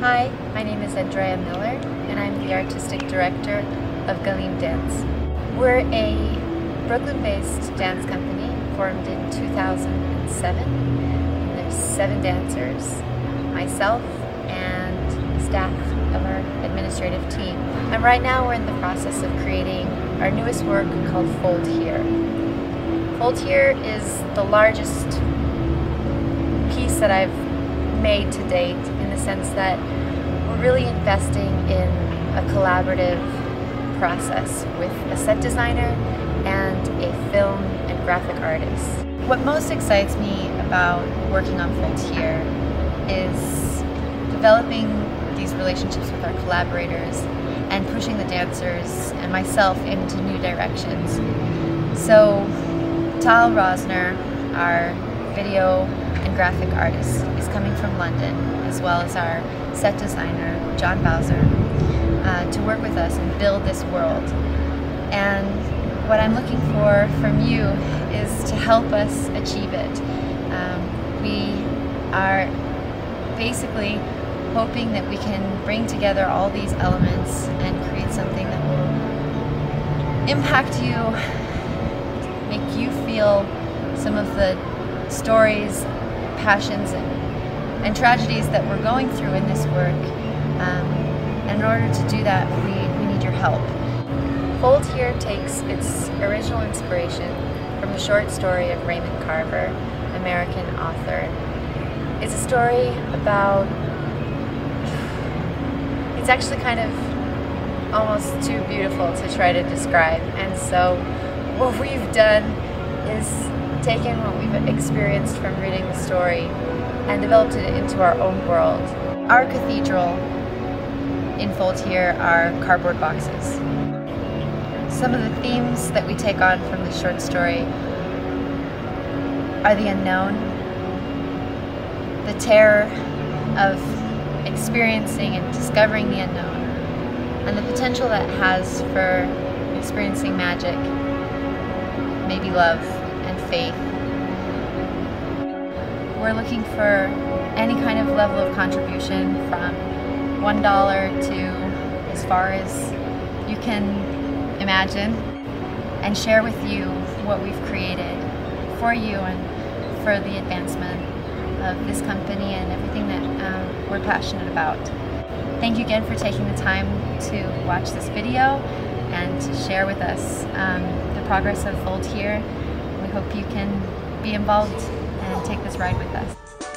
Hi, my name is Andrea Miller, and I'm the Artistic Director of Gallim Dance. We're a Brooklyn-based dance company formed in 2007. There's seven dancers, myself, and staff of our administrative team. And right now we're in the process of creating our newest work called Fold Here. Fold Here is the largest piece that I've made to date the sense that we're really investing in a collaborative process with a set designer and a film and graphic artist. What most excites me about working on Here is developing these relationships with our collaborators and pushing the dancers and myself into new directions. So Tal Rosner, our video graphic artist, is coming from London, as well as our set designer, Jon Bausor, uh, to work with us and build this world. And what I'm looking for from you is to help us achieve it. Um, we are basically hoping that we can bring together all these elements and create something that will impact you, make you feel some of the stories, passions, and, and tragedies that we're going through in this work. Um, and in order to do that, we, we need your help. Fold Here takes its original inspiration from a short story of Raymond Carver, American author. It's a story about it's actually kind of almost too beautiful to try to describe. And so what we've done is taken what we've experienced from reading the story and developed it into our own world. Our cathedral in Fold Here are cardboard boxes. Some of the themes that we take on from the short story are the unknown, the terror of experiencing and discovering the unknown, and the potential that has for experiencing magic, maybe love faith. We're looking for any kind of level of contribution from $1 to as far as you can imagine and share with you what we've created for you and for the advancement of this company and everything that um, we're passionate about. Thank you again for taking the time to watch this video and to share with us um, the progress of Fold Here. We hope you can be involved and take this ride with us.